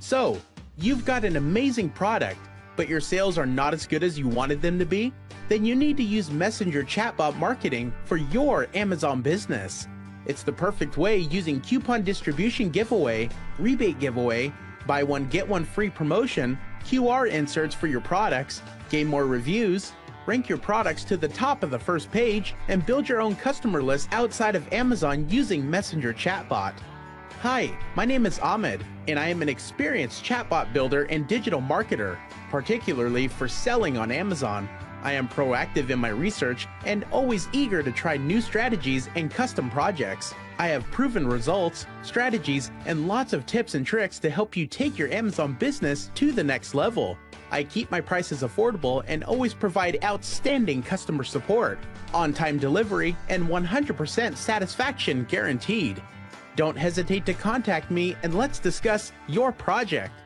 So, you've got an amazing product, but your sales are not as good as you wanted them to be? Then you need to use Messenger chatbot marketing for your Amazon business. It's the perfect way using coupon distribution giveaway, rebate giveaway, buy one get one free promotion, QR inserts for your products, gain more reviews, rank your products to the top of the first page, and build your own customer list outside of Amazon using Messenger Chatbot. Hi, my name is Ahmed, and I am an experienced chatbot builder and digital marketer, particularly for selling on Amazon. I am proactive in my research and always eager to try new strategies and custom projects. I have proven results, strategies, and lots of tips and tricks to help you take your Amazon business to the next level. I keep my prices affordable and always provide outstanding customer support, on time delivery, and 100% satisfaction guaranteed. Don't hesitate to contact me and let's discuss your project.